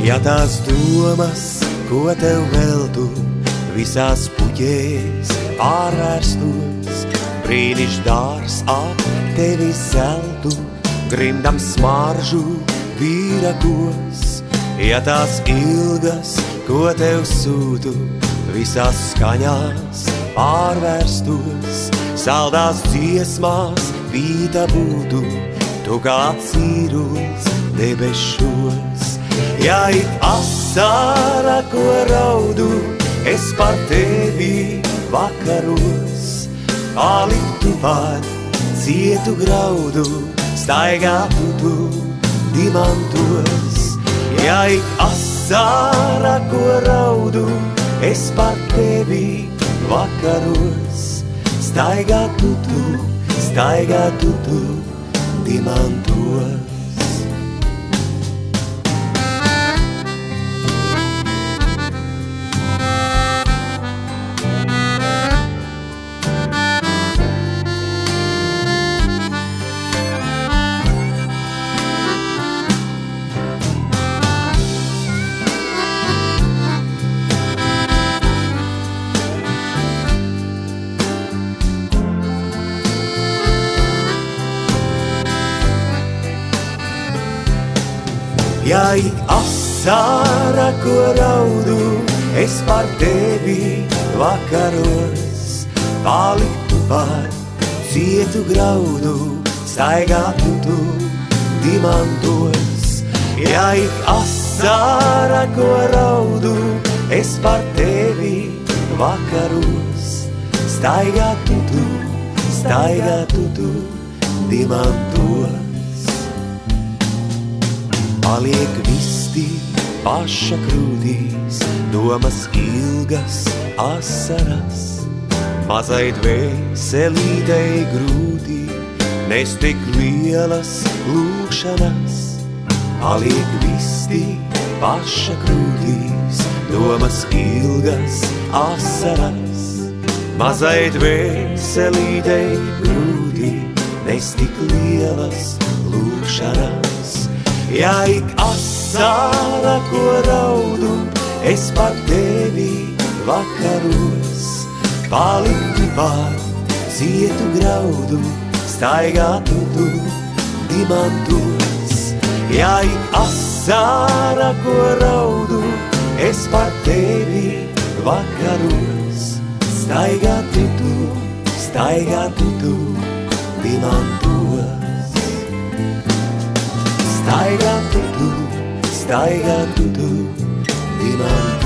Ja tās domas, ko tev veltu, visās puķēs pārvērstos, brīnišķ dārs ap tevi zeltu, grindam smaržu vīrakos, ja tās ilgas, ko tev sūtu, visās skaņās pārvērstos, saldās dziesmās vīta būtu, tu kā cīruls debešos. Ja ik asāra, ko raudu, es par tevi vakaros, paliktu par cietu graudu, staigātu tu dimantos. Ja ik asāra, ko raudu, es par tevi vakaros, staigātu tu, staigātu tu dimantos. Ja ik asāra, ko raudu, es par tevi vakaros paliktu par cietu graudu, staigātu tu dimantos. Ja ik asāra, ko raudu, es par tevi vakaros staigātu tu, staigātu tu dimantos. Paliek visti paša krūtīs, domas ilgas asaras. Mazai dvēselītei grūti, nes tik lielas lūkšanas. Paliek visti paša krūtīs, domas ilgas asaras. Mazai dvēselītei grūti, nes tik lielas lūkšanas. Ja ik asāra, ko raudu, es par tevi vakaros, paliktu par cietu graudu, staigātu tu dimantos. Ja ik asāra, ko raudu, es par tevi vakaros, staigātu tu, staigātu tu dimantos. Staigātu tu, staigātu tu, dimantos.